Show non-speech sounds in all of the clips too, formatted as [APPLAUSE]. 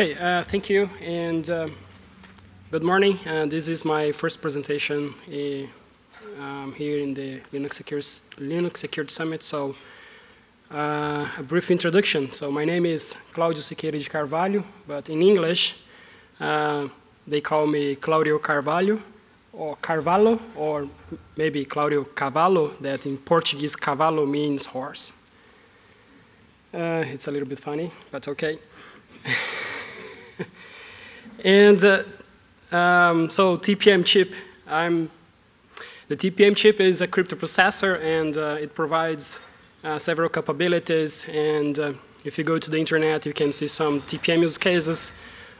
Okay, uh, thank you, and uh, good morning. Uh, this is my first presentation uh, um, here in the Linux Secure, Linux Security Summit. So, uh, a brief introduction. So, my name is Claudio Siqueira de Carvalho, but in English, uh, they call me Claudio Carvalho, or Carvalho, or maybe Claudio Cavallo, that in Portuguese, cavalo means horse. it's a little bit funny, but okay. [LAUGHS] [LAUGHS] and uh, um, so TPM chip, I'm, the TPM chip is a crypto processor and uh, it provides uh, several capabilities. And uh, if you go to the internet, you can see some TPM use cases.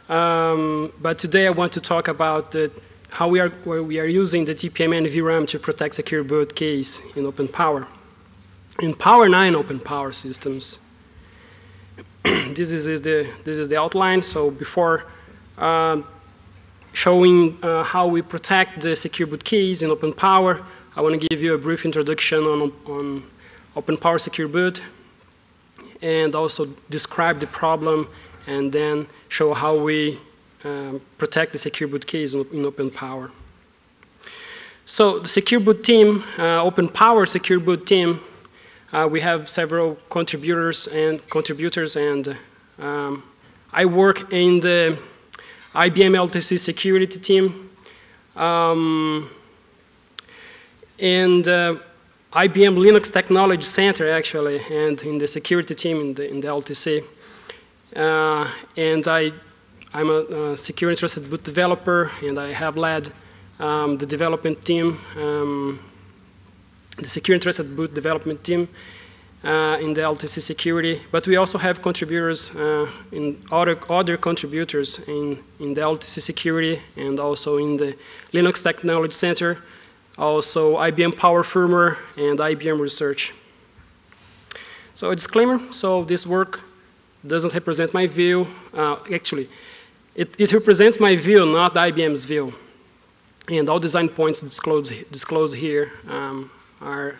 Um, but today I want to talk about the, how we are, we are using the TPM NVRAM to protect secure boot keys in open power. In Power 9 open power systems, [CLEARS THROAT] this is, is, the, this is the outline. So before uh, showing uh, how we protect the secure boot keys in Open Power. I want to give you a brief introduction on, on Open Power Secure Boot and also describe the problem and then show how we um, protect the secure boot keys in, Open Power. So the secure boot team, uh, Open Power secure boot team, uh, we have several contributors and contributors and um, I work in the IBM LTC security team, um, and uh, IBM Linux Technology Center, actually, and in the security team in the, in the LTC. Uh, and I, I'm a, a, secure interested boot developer, and I have led um, the development team, um, the secure trusted boot development team, uh, in the LTC security, but we also have contributors uh, in other, other contributors in, in the LTC security and also in the Linux Technology Center, also IBM Power Firmware and IBM Research. So a disclaimer, so this work doesn't represent my view. Uh, actually, it, it, represents my view, not IBM's view. And all design points disclosed, disclosed here um, are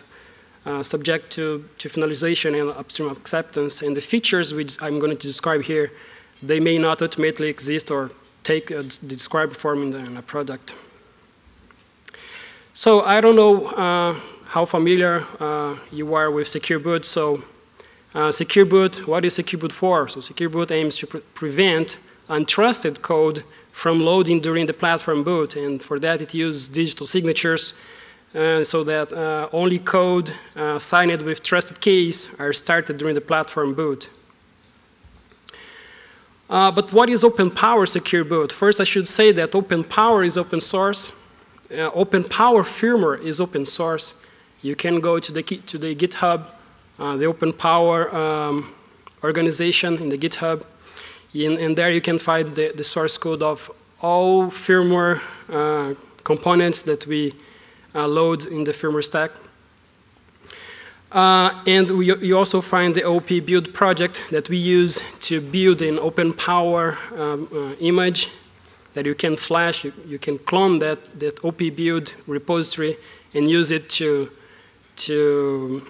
uh, subject to, to finalization and upstream acceptance. And the features which I'm going to describe here, they may not ultimately exist or take a, described form in, the, in, a product. So I don't know uh, how familiar uh, you are with Secure Boot. So uh, Secure Boot, what is Secure Boot for? So Secure Boot aims to pre prevent untrusted code from loading during the platform boot. And for that, it uses digital signatures uh, so that uh, only code uh, signed with trusted keys are started during the platform boot. Uh, but what is Open Power Secure Boot? First, I should say that Open Power is open source. Uh, open Power firmware is open source. You can go to the, to the GitHub, uh, the Open Power um, organization in the GitHub, in, and there you can find the, the source code of all firmware components that we uh, load in the firmware stack. Uh, and we, you also find the OP build project that we use to build an open power um, uh, image that you can flash, you, you, can clone that, that OP build repository and use it to, to,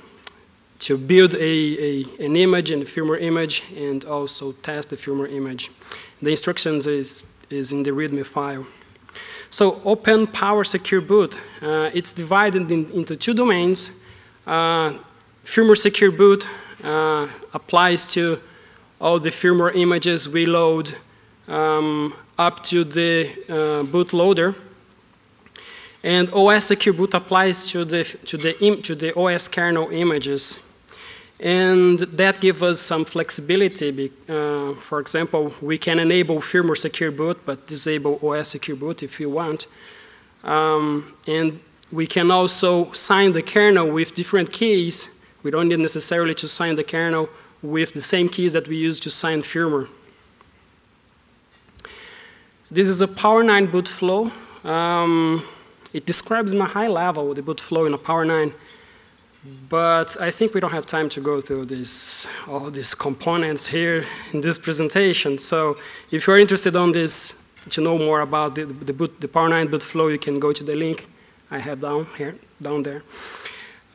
to build a, a, an image and a firmware image and also test the firmware image. The instructions is, is in the README file. So Open Power Secure Boot, uh, it's divided in, into two domains. Uh, firmware Secure Boot uh, applies to all the firmware images we load um, up to the bootloader. And OS Secure Boot applies to the, to the, to the OS kernel images. And that gives us some flexibility. Uh, for example, we can enable firmware secure boot, but disable OS secure boot if you want. Um, and we can also sign the kernel with different keys. We don't need necessarily to sign the kernel with the same keys that we use to sign firmware. This is a Power 9 boot flow. Um, it describes in a high level the boot flow in a Power 9. But I think we don't have time to go through this, all these components here in this presentation. So if you're interested on this, to know more about the, the, boot, the Power 9 boot flow, you can go to the link I have down here, down there.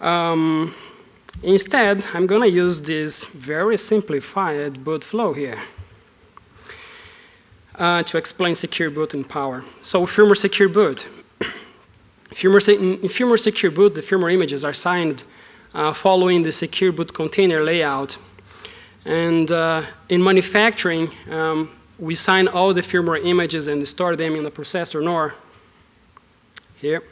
Um, instead, I'm going to use this very simplified boot flow here. uh, to explain secure boot and power. So firmware secure boot. Firmware, in firmware secure boot, the firmware images are signed uh, following the secure boot container layout. And uh, in manufacturing, um, we sign all the firmware images and store them in the processor NOR here.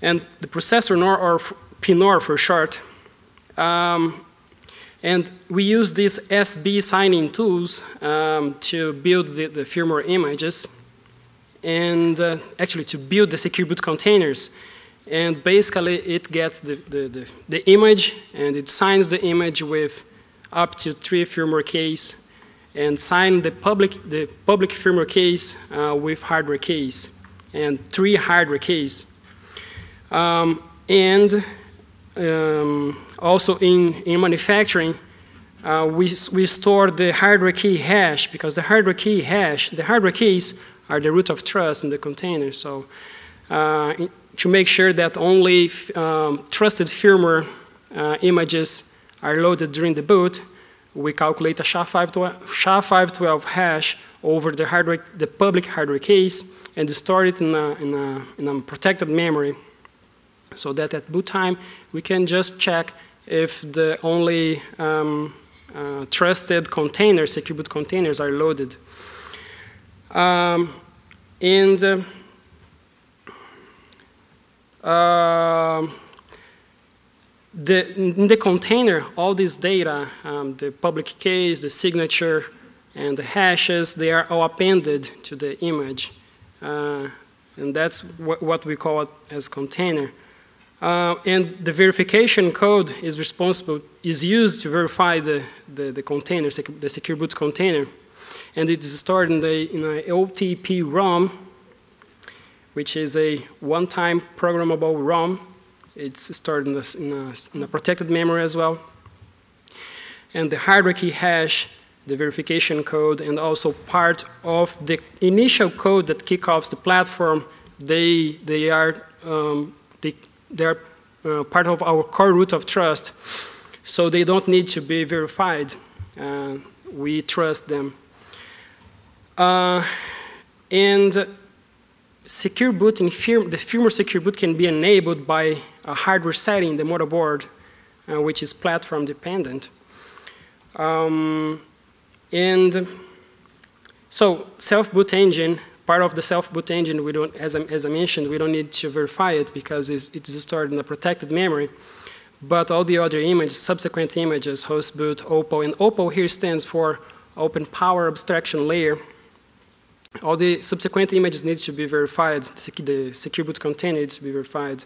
And the processor NOR, or PNOR for short, um, and we use these SB signing tools um, to build the, the, firmware images and uh, actually to build the secure boot containers. And basically it gets the, the, the, the image and it signs the image with up to three firmware keys and sign the public, the public firmware keys uh, with hardware keys and three hardware keys. Um, and um, also in, in manufacturing, uh, we, we store the hardware key hash because the hardware key hash, the hardware keys are the root of trust in the container. So uh, to make sure that only um, trusted firmware uh, images are loaded during the boot, we calculate a SHA-512, SHA-512 hash over the, hardware, the public hardware keys and store it in a, in, a, in a protected memory so that at boot time we can just check if the only um, uh, trusted containers, secure boot containers, are loaded. Um, and uh, uh, the, in the container, all this data, um, the public keys, the signature, and the hashes, they are all appended to the image. Uh, and that's what, what we call it as container. Uh, and the verification code is responsible, is used to verify the, the, the container, the secure boot container. And it is stored in, the, in a OTP ROM, which is a one-time programmable ROM. It's stored in in, a, in a protected memory as well. And the hardware key hash, the verification code, and also part of the initial code that kicks off the platform, they, they are um, they they're uh, part of our core root of trust, so they don't need to be verified. Uh, we trust them. Uh, and secure boot in firm, the firmware secure boot can be enabled by a hardware setting in the motherboard, uh, which is platform dependent. Um, and so self-boot engine part of the self-boot engine, we don't, as I, as I mentioned, we don't need to verify it because it's, it's stored in a protected memory. But all the other images, subsequent images, host boot, OPAL, and OPAL here stands for Open Power Abstraction Layer. All the subsequent images need to be verified. The secure boot container needs to be verified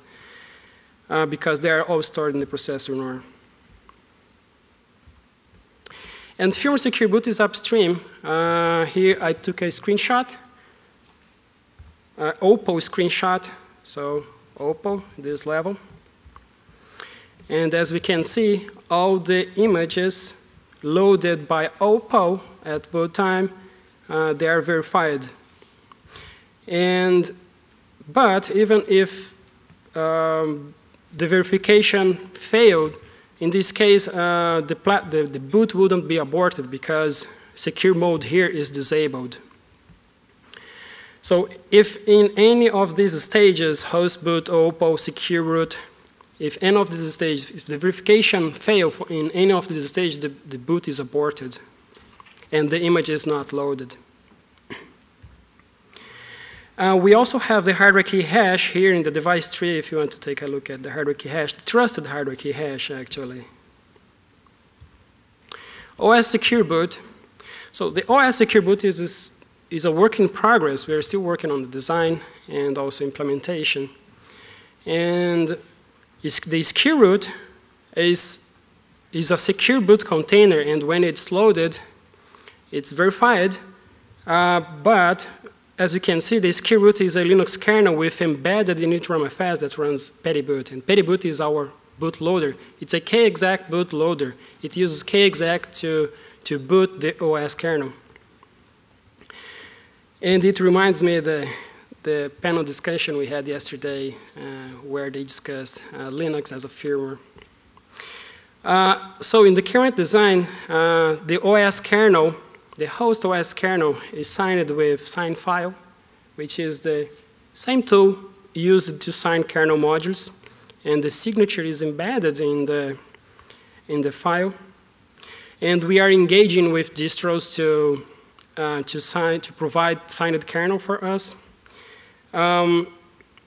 uh, because they are all stored in the processor NOR. And firmware secure boot is upstream. Uh, here I took a screenshot uh, OPAL screenshot. So OPAL, this level. And as we can see, all the images loaded by OPAL at boot time, they are verified. And, but even if um, the verification failed, in this case, uh, the, the, the boot wouldn't be aborted because secure mode here is disabled. So if in any of these stages, host boot, OPAL, secure root, if any of these stages, if the verification fail in any of these stages, the, the boot is aborted and the image is not loaded. Uh, we also have the hardware key hash here in the device tree if you want to take a look at the hardware key hash, the trusted hardware key hash actually. OS secure boot. So the OS secure boot is this is a work in progress. We are still working on the design and also implementation. And the secure root is, is a secure boot container, and when it's loaded, it's verified. Uh, but as you can see, the secure root is a Linux kernel with embedded initramfs that runs Petitboot. And Petitboot is our bootloader. It's a kexec bootloader. It uses kexec to, to boot the OS kernel. And it reminds me the, the panel discussion we had yesterday uh, where they discussed uh, Linux as a firmware. Uh, so in the current design, uh, the OS kernel the host OS kernel is signed with sign file, which is the same tool used to sign kernel modules, and the signature is embedded in the, in the file. And we are engaging with distros to, uh, to, sign, to provide signed kernel for us. Um,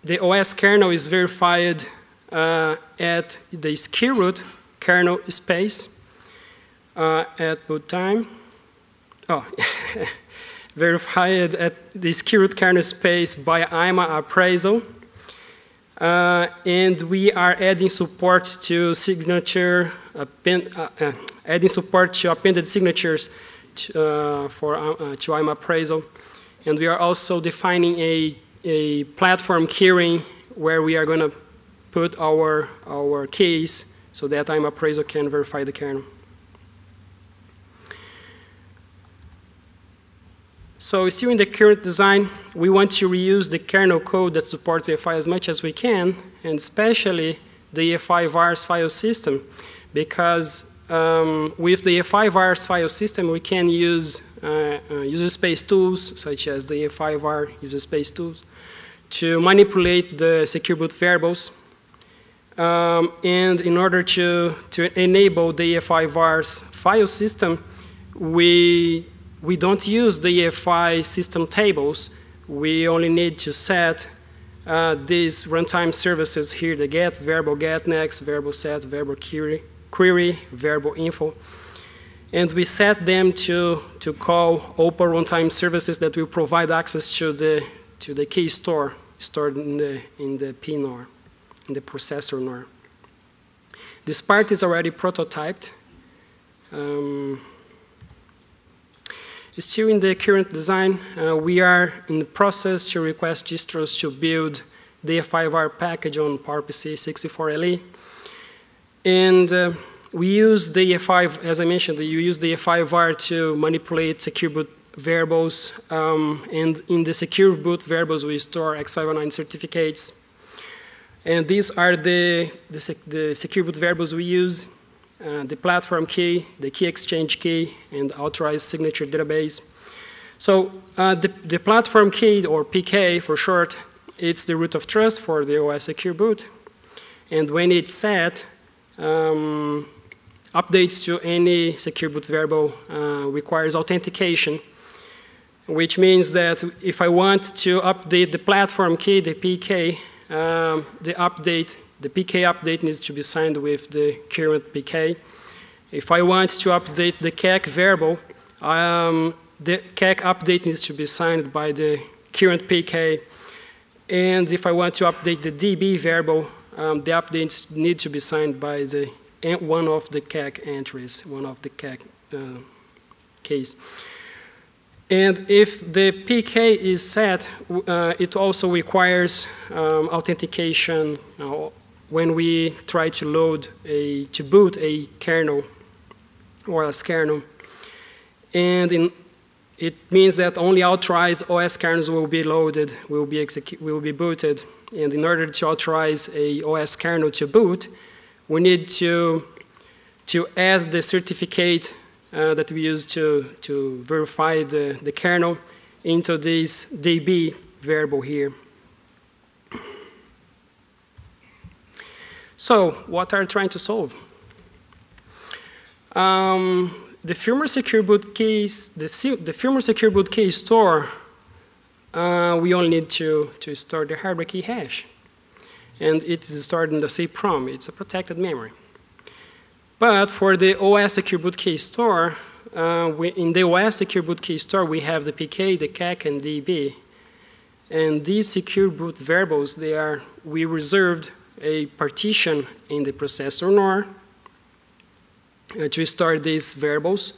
the OS kernel is verified uh, at the skiroot kernel space uh, at boot time. Oh, [LAUGHS] verified at the skiroot kernel space by IMA appraisal. Uh, and we are adding support to signature, append, uh, uh, adding support to appended signatures to, uh, for uh, to IMA appraisal. And we are also defining a, a platform keyring where we are going to put our, our keys so that IMA appraisal can verify the kernel. So still in the current design, we want to reuse the kernel code that supports EFI as much as we can, and especially the EFI vars file system, because um, with the EFI vars file system, we can use uh, uh, user space tools, such as the EFI var user space tools, to manipulate the secure boot variables. Um, and in order to, to enable the EFI vars file system, we we don't use the EFI system tables. We only need to set uh, these runtime services here, the get, variable get next, variable set, variable query, query, variable info. And we set them to, to call open runtime services that will provide access to the, to the key store stored in the, in the PNOR, in the processor NOR. This part is already prototyped. Um, Still in the current design, uh, we are in the process to request distros to build the efivar package on PowerPC 64LE. And uh, we use the EFI, as I mentioned, you use the efivar to manipulate secure boot variables. Um, and in the secure boot variables, we store X509 certificates. And these are the, the, the secure boot variables we use uh, the platform key, the key exchange key, and authorized signature database. So uh, the, the platform key, or PK for short, it's the root of trust for the OS secure boot. And when it's set, um, updates to any secure boot variable uh, requires authentication, which means that if I want to update the platform key, the PK, um, the update the PK update needs to be signed with the current PK. If I want to update the KEK variable, um, the KEK update needs to be signed by the current PK. And if I want to update the DB variable, um, the updates need to be signed by the one of the KEK entries, one of the KEK uh, keys. And if the PK is set, uh, it also requires um, authentication uh, when we try to load a, to boot a kernel or a kernel. And in, it means that only authorized OS kernels will be loaded, will be, will be booted. And in order to authorize a OS kernel to boot, we need to, to add the certificate uh, that we use to, to verify the, the kernel into this DB variable here. So what are you trying to solve? Um, the firmware secure boot keys, the, the firmware secure boot key store, uh, we only need to, to store the hardware key hash. And it is stored in the CPROM. It's a protected memory. But for the OS secure boot key store, uh, we, in the OS secure boot key store, we have the PK, the KEK, and DB. And these secure boot variables, they are, we reserved a partition in the processor NOR uh, to store these variables.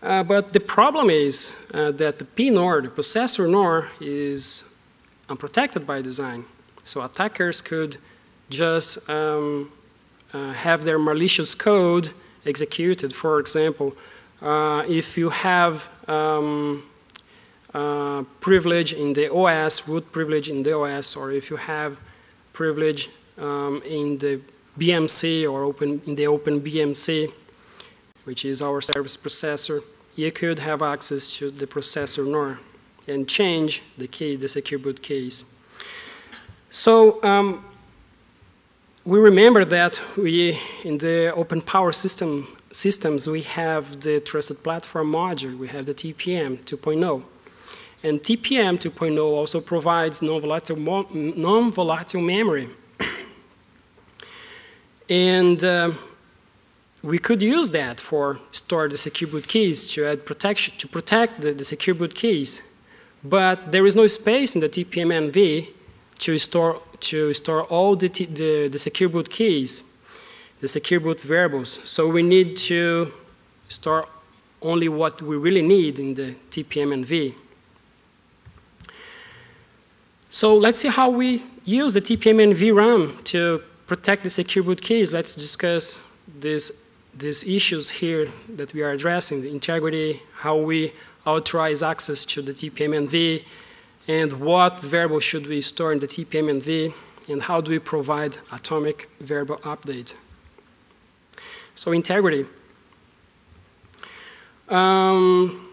Uh, but the problem is uh, that the PNOR, the processor NOR, is unprotected by design. So attackers could just um, uh, have their malicious code executed. For example, uh, if you have um, uh, privilege in the OS, root privilege in the OS, or if you have privilege um, in the BMC or open, in the Open BMC, which is our service processor. you could have access to the processor NOR and change the key, the secure boot keys. So um, we remember that we, in the open power system systems, we have the trusted platform module, we have the TPM 2.0. And TPM 2.0 also provides non-volatile, non-volatile memory. [CLEARS THROAT] and uh, we could use that for store the secure boot keys to add protection, to protect the, the secure boot keys. But there is no space in the TPM NV to store, to store all the, the, the secure boot keys, the secure boot variables. So we need to store only what we really need in the TPM NV. So let's see how we use the TPM NV to protect the secure boot keys. Let's discuss this, these issues here that we are addressing, the integrity, how we authorize access to the TPM NV, and what variable should we store in the TPM NV, and how do we provide atomic variable update. So integrity. Um,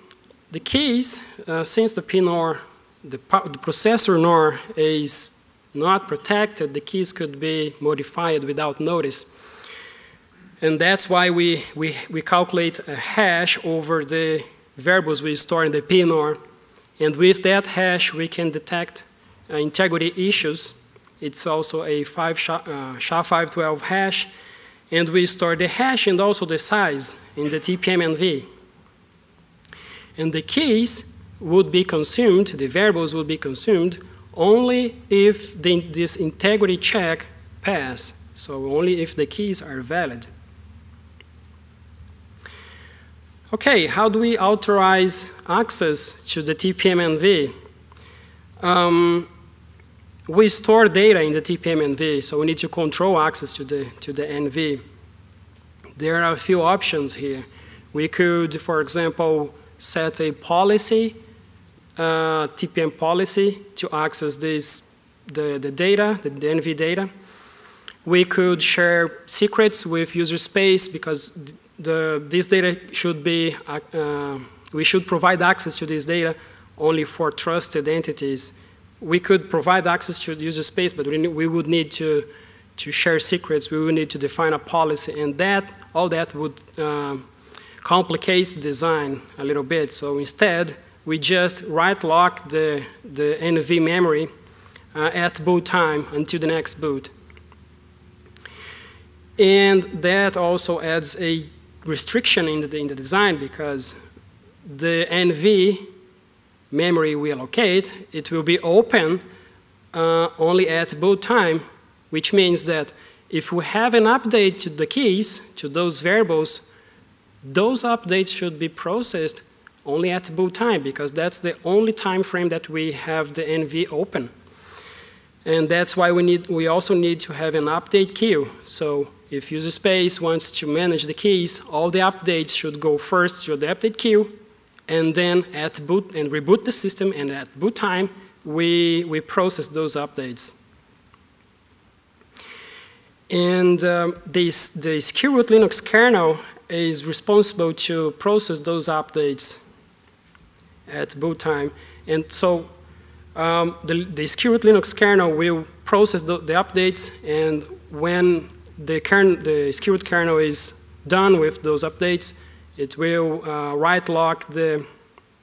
the keys, uh, since the PNOR the, the processor NOR is not protected, the keys could be modified without notice. And that's why we, we, we calculate a hash over the variables we store in the PNOR. And with that hash, we can detect uh, integrity issues. It's also a five SHA, uh, SHA-512 hash. And we store the hash and also the size in the TPM-NV. And the keys would be consumed, the variables would be consumed only if the, this integrity check pass, so only if the keys are valid. Okay, how do we authorize access to the TPM-NV? Um, we store data in the TPM-NV, so we need to control access to the, to the NV. There are a few options here. We could, for example, set a policy uh, TPM policy to access this, the, the data, the, NV data. We could share secrets with user space because the, this data should be, uh, we should provide access to this data only for trusted entities. We could provide access to user space, but we, we would need to, to share secrets. We would need to define a policy, and that, all that would uh, complicate the design a little bit. So instead, we just write lock the, the NV memory uh, at boot time until the next boot. And that also adds a restriction in the, in the design because the NV memory we allocate, it will be open uh, only at boot time, which means that if we have an update to the keys, to those variables, those updates should be processed only at boot time because that's the only time frame that we have the NV open. And that's why we, need, we also need to have an update queue. So if user space wants to manage the keys, all the updates should go first to the update queue, and then at boot and reboot the system, and at boot time, we, we process those updates. And um, this, the SecureRoot Linux kernel is responsible to process those updates at boot time. And so um, the, the SecureRoot Linux kernel will process the, the, updates, and when the, kern, the SecureRoot kernel is done with those updates, it will uh, write lock the,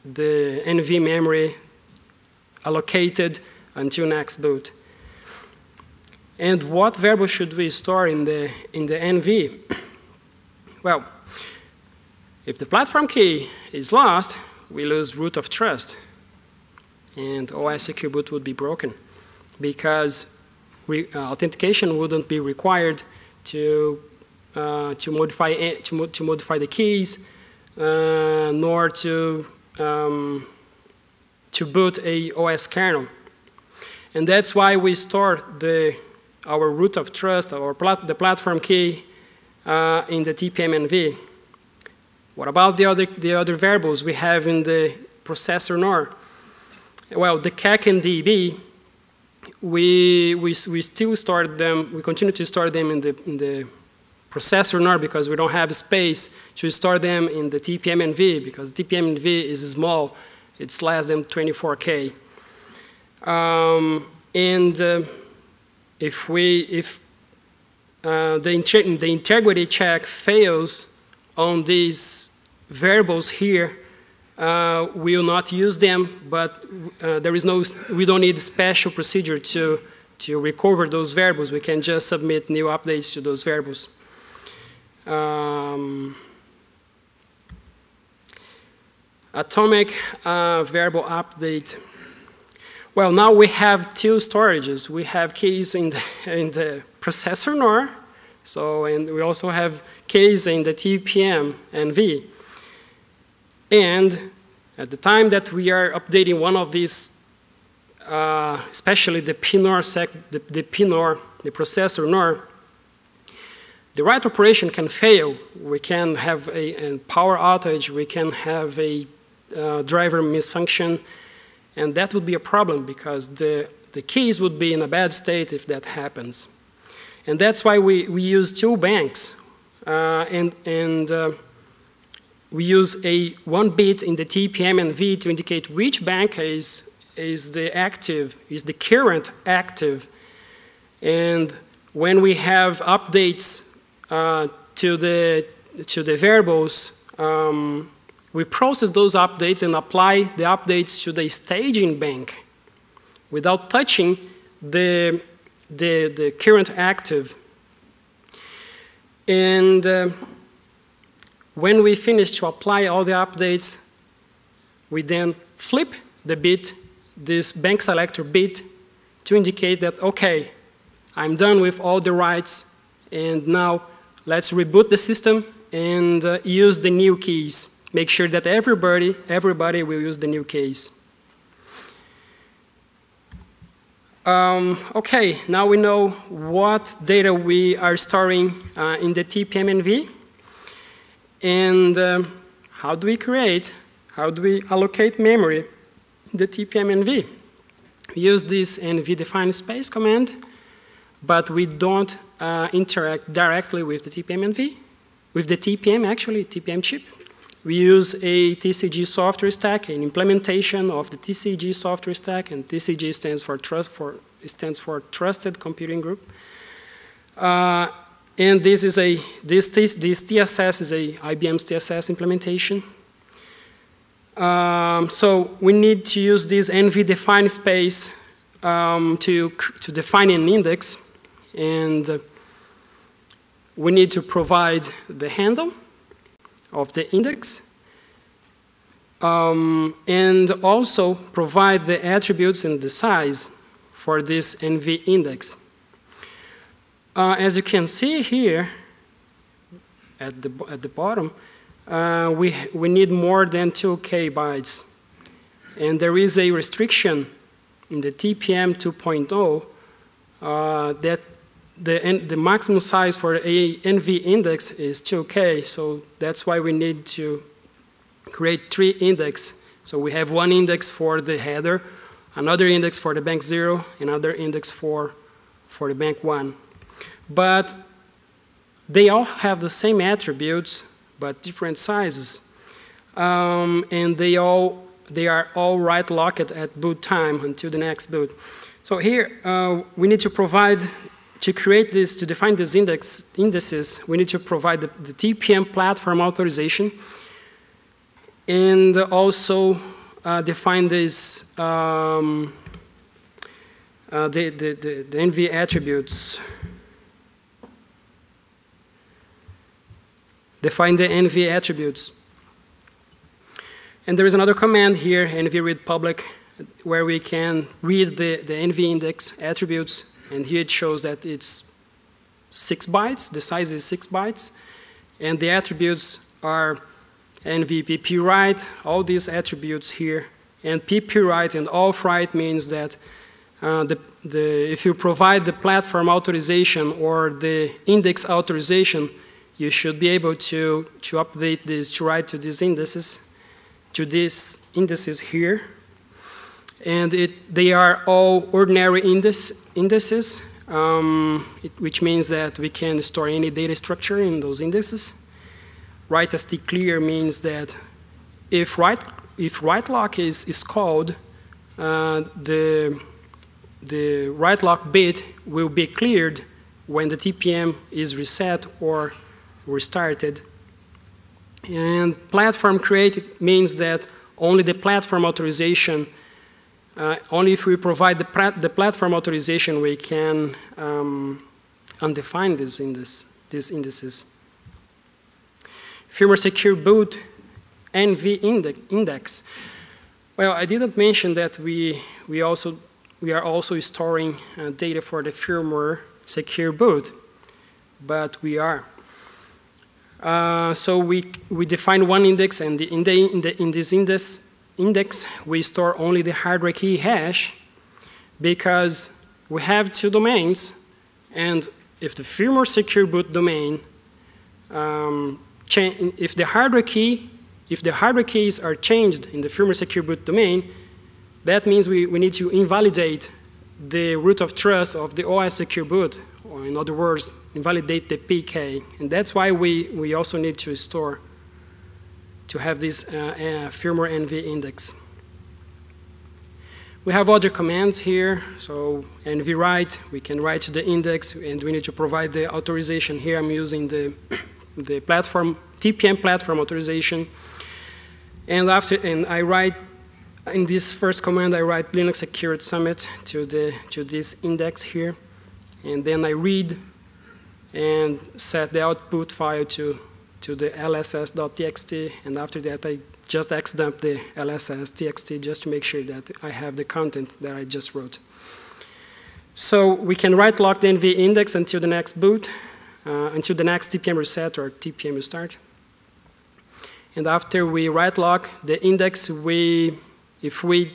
the NV memory allocated until next boot. And what variable should we store in the, in the NV? [COUGHS] Well, if the platform key is lost, we lose root of trust. And OS boot would be broken because re, uh, authentication wouldn't be required to, uh, to, modify, to, mo to, modify the keys, uh, nor to, um, to boot a OS kernel. And that's why we store the, our root of trust, our plat the platform key, uh, in the TPM-NV. What about the other, the other variables we have in the processor NOR? Well, the KEK and DB, we, we, we still store them, we continue to store them in the, in the processor nor because we don't have space to store them in the TPM-NV because TPM-NV is small. It's less than 24K. Um, and uh, if we, if uh, the, the integrity check fails on these variables here, uh, we will not use them, but uh, there is no, we don't need special procedure to, to recover those variables. We can just submit new updates to those variables. Um, atomic uh, variable update. Well, now we have two storages. We have keys in the, [LAUGHS] in the processor NOR, so, and we also have keys in the TPM NV. And at the time that we are updating one of these, uh, especially the PNOR, sec, the, the PNOR, the processor NOR, the write operation can fail. We can have a, a power outage, we can have a uh, driver misfunction, and that would be a problem because the, the keys would be in a bad state if that happens. And that's why we, we use two banks. Uh, and and uh, we use a one bit in the TPM NV to indicate which bank is, is the active, is the current active. And when we have updates uh, to, the, to the variables, um, we process those updates and apply the updates to the staging bank without touching the, the, the current active. And uh, when we finish to apply all the updates, we then flip the bit, this bank selector bit, to indicate that, okay, I'm done with all the writes, and now Let's reboot the system and uh, use the new keys. Make sure that everybody, everybody will use the new keys. Um, okay, now we know what data we are storing uh, in the TPM-NV. And um, how do we create, how do we allocate memory in the TPM-NV? We use this NV define space command, but we don't uh, interact directly with the TPM-NV, with the TPM actually, TPM chip. We use a TCG software stack, an implementation of the TCG software stack, and TCG stands for, trust for, stands for Trusted Computing Group. Uh, and this is a, this, this TSS is a IBM's TSS implementation. Um, so we need to use this NV define space um, to, to define an index. And we need to provide the handle of the index um, and also provide the attributes and the size for this NV index. Uh, as you can see here at the, at the bottom, uh, we, we need more than 2K bytes. And there is a restriction in the TPM 2.0 uh, that the, the maximum size for a NV index is 2K, so that's why we need to create three index. So we have one index for the header, another index for the bank zero, another index for, for the bank one. But they all have the same attributes, but different sizes. Um, and they all they are all write locked at boot time until the next boot. So here uh, we need to provide to create this, to define these index, indices, we need to provide the, the TPM platform authorization and also uh, define this, um, uh, the, the, the, the NV attributes. Define the NV attributes. And there is another command here, NV read public, where we can read the, the NV index attributes and here it shows that it's six bytes, the size is six bytes, and the attributes are NVPP write, all these attributes here, and PP write and off write means that uh, the, the, if you provide the platform authorization or the index authorization, you should be able to, to update this, to write to these indices, to these indices here. And it, they are all ordinary indices. um, it, which means that we can store any data structure in those indices. Write st clear means that if write, if write lock is, is called, uh, the, the write lock bit will be cleared when the TPM is reset or restarted. And platform created means that only the platform authorization, uh, only if we provide the, the, platform authorization, we can um, undefine this index, these indices. Firmware secure boot NV index. Well, I didn't mention that we, we, also, we are also storing uh, data for the firmware secure boot, but we are. Uh, so we, we define one index, and the, in, the, in, the, in this index, index, we store only the hardware key hash because we have two domains, and if the firmware secure boot domain, um, if the hardware key, if the hardware keys are changed in the firmware secure boot domain, that means we, we need to invalidate the root of trust of the OS secure boot or in other words, invalidate the PK. And that's why we, we also need to store, to have this uh, uh, firmware NV index. We have other commands here. So NV write, we can write to the index, and we need to provide the authorization. Here I'm using the, [COUGHS] the platform, TPM platform authorization. And after, and I write, in this first command, I write Linux Secured Summit to, the, to this index here and then I read and set the output file to, to the lss.txt, and after that I just hexdump the lss.txt just to make sure that I have the content that I just wrote. So we can write lock the NV index until the next boot, uh, until the next TPM reset or TPM restart. And after we write lock the index, we, if we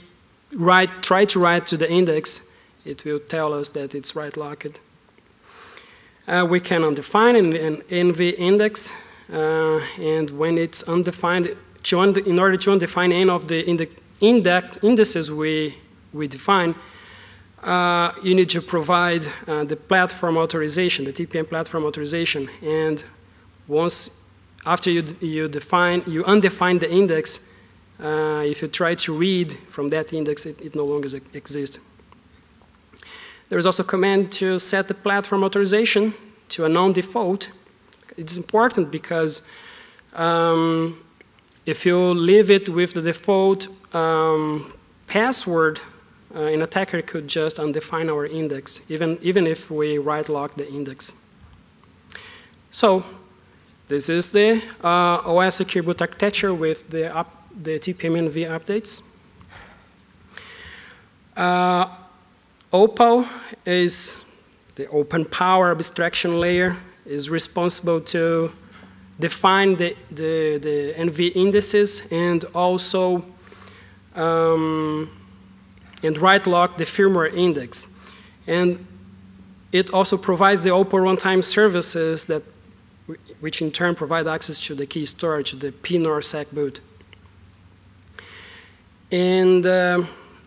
write, try to write to the index, it will tell us that it's write locked. Uh, we can undefine an, NV index, and when it's undefined, und in order to undefine any of the index indices we, we define, uh, you need to provide uh, the platform authorization, the TPM platform authorization. And once, after you, you define, you undefine the index, uh, if you try to read from that index, it, it no longer exists. There is also a command to set the platform authorization to a non-default. It's important because um, if you leave it with the default um, password, uh, an attacker could just undefine our index, even, even if we write lock the index. So this is the uh, OS secure boot architecture with the, up, the TPM-NV updates. Uh, Opal is the open power abstraction layer is responsible to define the, the, the NV indices and also um, and write lock the firmware index. And it also provides the Opal runtime services that which in turn provide access to the key storage, the pnorsec boot. And uh,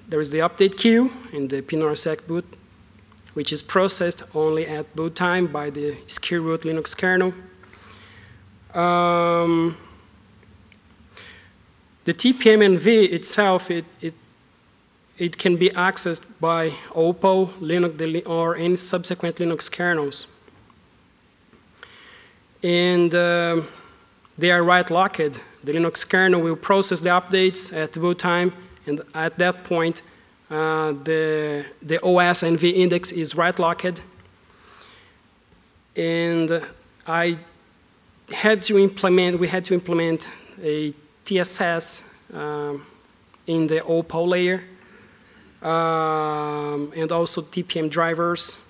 there is the update queue in the pnorsec boot, which is processed only at boot time by the secure root Linux kernel. Um, the TPM-NV itself, it, it, it can be accessed by Opal, Linux, or any subsequent Linux kernels. And uh, they are write locked. The Linux kernel will process the updates at boot time and at that point, uh, the, the OS NV index is write locked. And I had to implement, we had to implement a TSS um, in the OPAL layer um, and also TPM drivers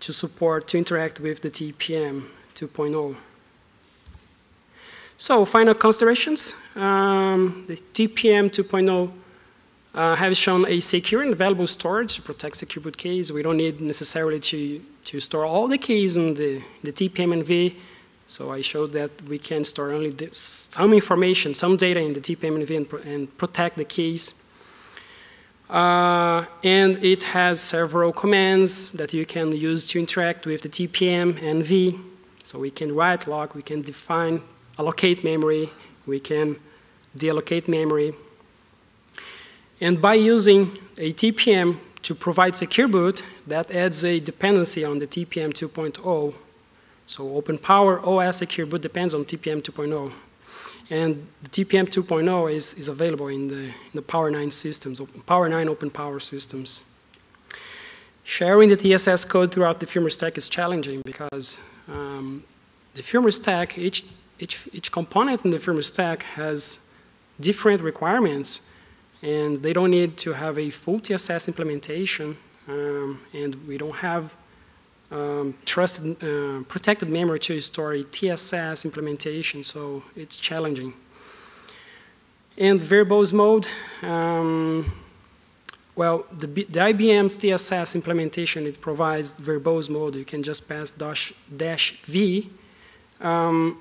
to support, to interact with the TPM 2.0. So final considerations. Um, the TPM 2.0 uh, have shown a secure and available storage to protect secure boot keys. We don't need necessarily to, to store all the keys in the, the TPM-NV. So I showed that we can store only the, some information, some data in the TPM-NV and, and, protect the keys. Uh, and it has several commands that you can use to interact with the TPM NV. So we can write log, we can define, allocate memory, we can deallocate memory. And by using a TPM to provide secure boot, that adds a dependency on the TPM 2.0. So Open Power OS Secure Boot depends on TPM 2.0. And the TPM 2.0 is, is available in the, in the Power 9 systems, Power 9 Open Power systems. Sharing the TSS code throughout the firmware stack is challenging because um, the firmware stack, each, each, each component in the firmware stack has different requirements and they don't need to have a full TSS implementation um, and we don't have um, trusted, uh, protected memory to store a TSS implementation, so it's challenging. And verbose mode, um, well, the, the, IBM's TSS implementation, it provides verbose mode. You can just pass dash, dash V um,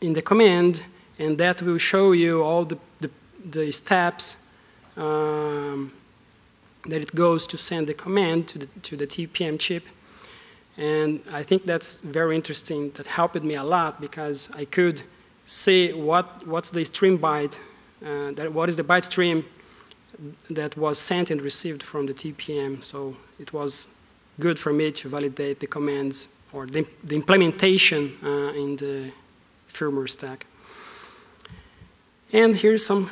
in the command, and that will show you all the, the, the steps um, that it goes to send the command to the, to the TPM chip. And I think that's very interesting. That helped me a lot because I could see what, what's the stream byte, uh, that what is the byte stream that was sent and received from the TPM. So it was good for me to validate the commands or the, the implementation uh, in the firmware stack. And here's some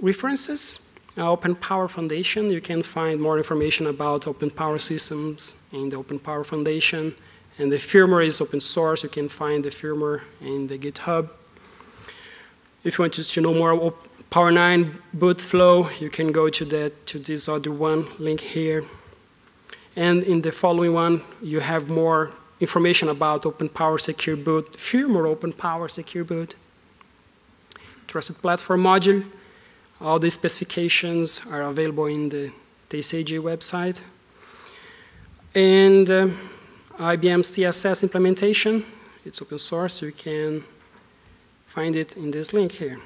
references. Uh, Open Power Foundation, you can find more information about Open Power systems in the Open Power Foundation. And the firmware is open source. You can find the firmware in the GitHub. If you want to know more about Power 9 boot flow, you can go to, that, to this other one link here. And in the following one, you have more information about Open Power Secure Boot, firmware Open Power Secure Boot, Trusted Platform module, all the specifications are available in the TCG website. And uh, IBM's TSS implementation, it's open source, you can find it in this link here.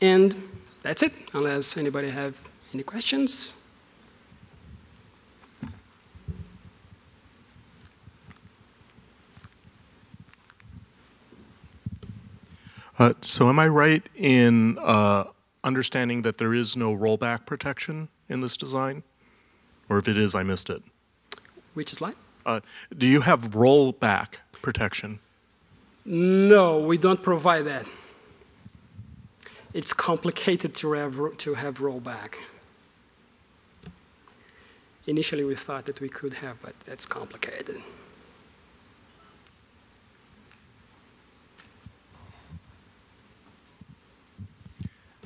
And that's it, unless anybody have any questions. Uh, so am I right in uh, understanding that there is no rollback protection in this design? Or if it is, I missed it. Which slide? Uh, do you have rollback protection? No, we don't provide that. It's complicated to have, to have rollback. Initially, we thought that we could have, but that's complicated.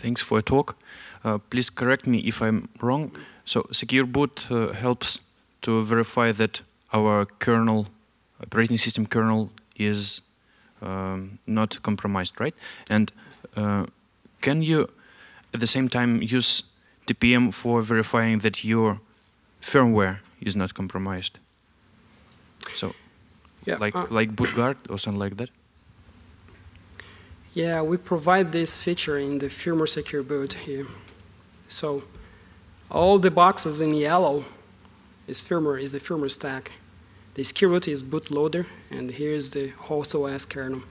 Thanks for a talk. Uh, please correct me if I'm wrong. So secure boot uh, helps to verify that our kernel, operating system kernel, is um, not compromised, right? And uh, can you, at the same time, use TPM for verifying that your firmware is not compromised? So, yeah, like uh, like bootguard or something like that. Yeah, we provide this feature in the firmware secure boot here. So all the boxes in yellow is firmware, is the firmware stack. The secure boot is bootloader, and here's the host OS kernel.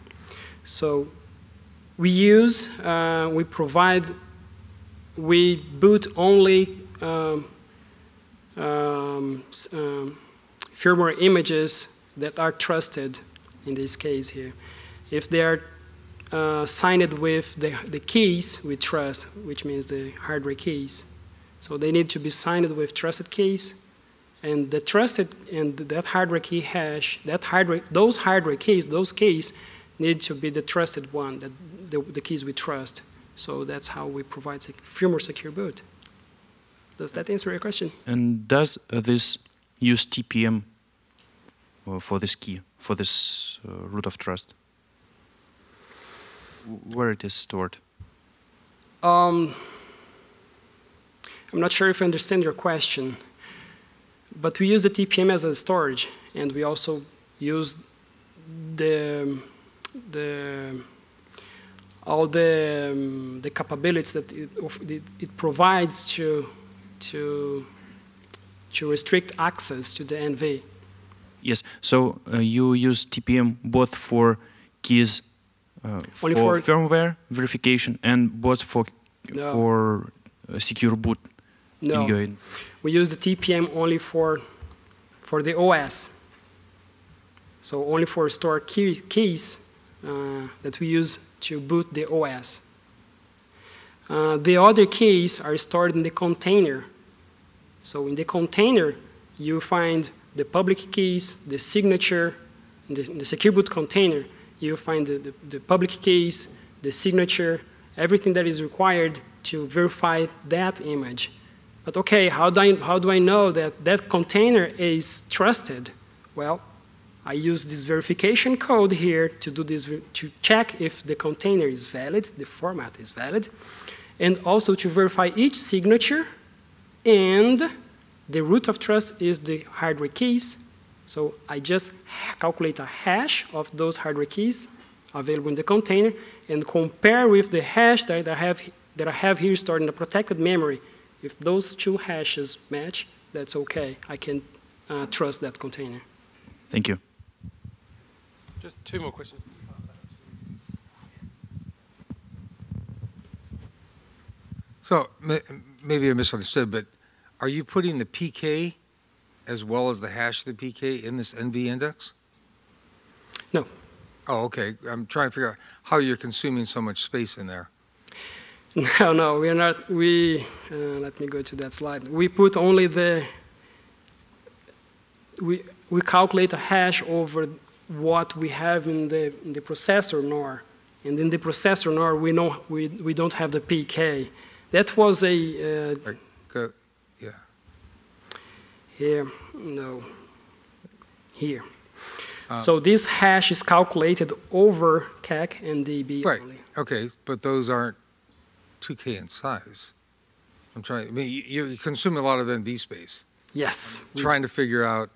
So we use, uh, we provide, we boot only um, um, um, firmware images that are trusted in this case here. If they are uh, signed with the, the keys we trust, which means the hardware keys. So they need to be signed with trusted keys, and the trusted and that hardware key hash, that hardware, those hardware keys, those keys need to be the trusted one, that the, the keys we trust. So that's how we provide sec firmware secure boot. Does that answer your question? And does this use TPM uh, for this key, for this uh, root of trust? Where it is stored? Um, I'm not sure if I understand your question, but we use the TPM as a storage, and we also use the the all the um, the capabilities that it, it, it, provides to to, to restrict access to the NV. Yes. So uh, you use TPM both for keys for, for- firmware verification and both for No. for uh, secure boot No, we use the TPM only for, for the OS. So only for store keys, keys uh, that we use to boot the OS. Uh, the other keys are stored in the container. So in the container, you find the public keys, the signature, the, the secure boot container, you find the, the, the public keys, the signature, everything that is required to verify that image. But okay, how do I, how do I know that that container is trusted? Well, I use this verification code here to do this, to check if the container is valid, the format is valid, and also to verify each signature, and the root of trust is the hardware keys. So I just calculate a hash of those hardware keys available in the container and compare with the hash that I have, that I have here stored in the protected memory. If those two hashes match, that's okay. I can uh, trust that container. Thank you. Just two more questions. So maybe I misunderstood, but are you putting the PK as well as the hash of the PK in this NV index? No. Oh, okay. I'm trying to figure out how you're consuming so much space in there. [LAUGHS] No, no, we are not. We uh, let me go to that slide. We put only the. We we calculate a hash over what we have in the in the processor NOR, and in the processor NOR we know we we don't have the PK. That was a uh, Right. Go, yeah. here no here. Uh, so this hash is calculated over KEK and DB Right. only. Okay, but those aren't 2K in size. I'm trying, I mean, you- you're consuming a lot of NV space. Yes. we- Trying to figure out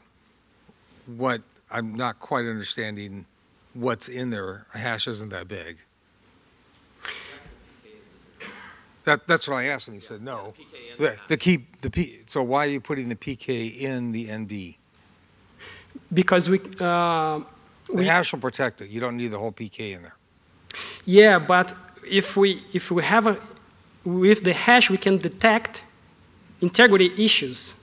what, I'm not quite understanding what's in there. A hash isn't that big. That, that's what I asked, and he said no. The, the key, the P, so why are you putting the PK in the NV? because we. Uh, The we hash will protect it. You don't need the whole PK in there. Yeah, but if we if we have a with the hash we can detect integrity issues.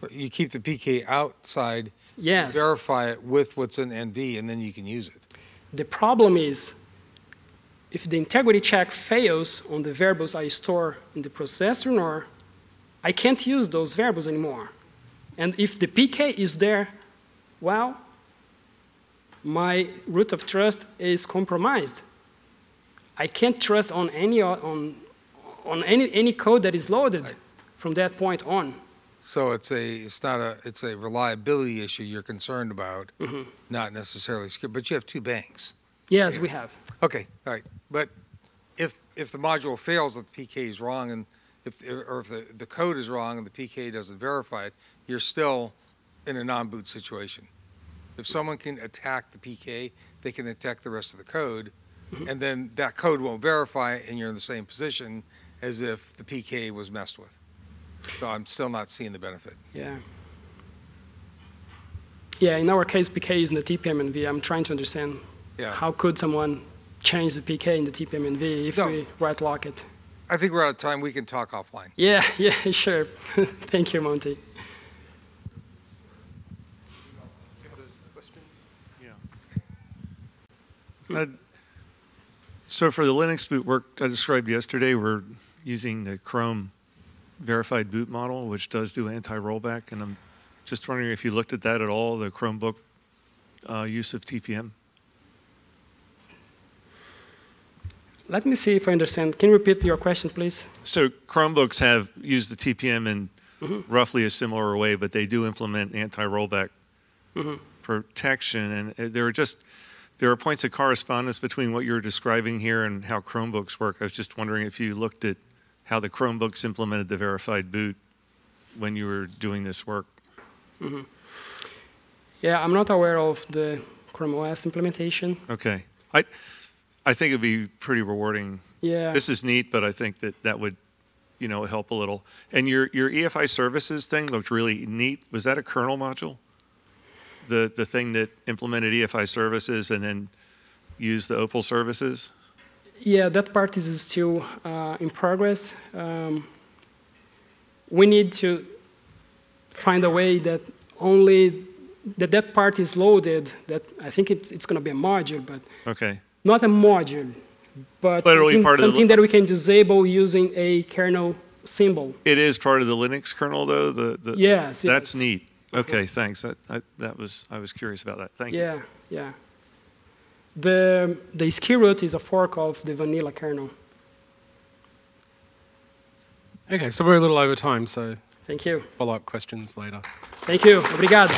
But You keep the PK outside, Yes. verify it with what's in NV, and then you can use it. The problem is if the integrity check fails on the variables I store in the processor NOR, I can't use those variables anymore. And if the PK is there, well, my root of trust is compromised. I can't trust on any on on any any code that is loaded from that point on. So it's a, it's not a, it's a reliability issue you're concerned about, Mm-hmm. not necessarily secure, but you have two banks. Yes, we have. Okay, all right, but if, if the module fails, if the PK is wrong, and if, or if the, the code is wrong and the PK doesn't verify it, you're still in a non-boot situation. If someone can attack the PK, they can attack the rest of the code, mm-hmm. and then that code won't verify, and you're in the same position as if the PK was messed with. So I'm still not seeing the benefit. Yeah. Yeah, in our case, PK is in the TPM-NV. I'm trying to understand Yeah. how could someone change the PK in the TPM-NV if No. we write lock it. I think we're out of time. We can talk offline. Yeah, [LAUGHS] yeah, sure. [LAUGHS] Thank you, Monty. Uh, So for the Linux boot work I described yesterday, we're using the Chrome verified boot model, which does do anti-rollback. And I'm just wondering if you looked at that at all, the Chromebook uh, use of TPM. Let me see if I understand. Can you repeat your question, please? So Chromebooks have used the TPM in mm-hmm. roughly a similar way, but they do implement anti-rollback mm-hmm. protection. And uh, there are just there are points of correspondence between what you're describing here and how Chromebooks work. I was just wondering if you looked at how the Chromebooks implemented the verified boot when you were doing this work. Mm-hmm. Yeah, I'm not aware of the Chrome OS implementation. Okay, I I think it'd be pretty rewarding. Yeah. This is neat, but I think that that would you know, help a little. And your, your EFI services thing looked really neat. Was that a kernel module? The, the thing that implemented EFI services and then used the Opal services? Yeah, that part is still uh, in progress. Um, we need to find a way that only that that part is loaded. That I think it's, it's going to be a module, but Okay. Not a module, but Literally something, of the- something that we can disable using a kernel symbol. It is part of the Linux kernel, though. The, the Yes, That's yes. neat. Okay, thanks. That, I, that was I was curious about that. Thank you. Yeah, yeah. The the skiroot is a fork of the vanilla kernel. Okay, so we're a little over time, so Thank you. follow-up questions later. Thank you. Obrigado.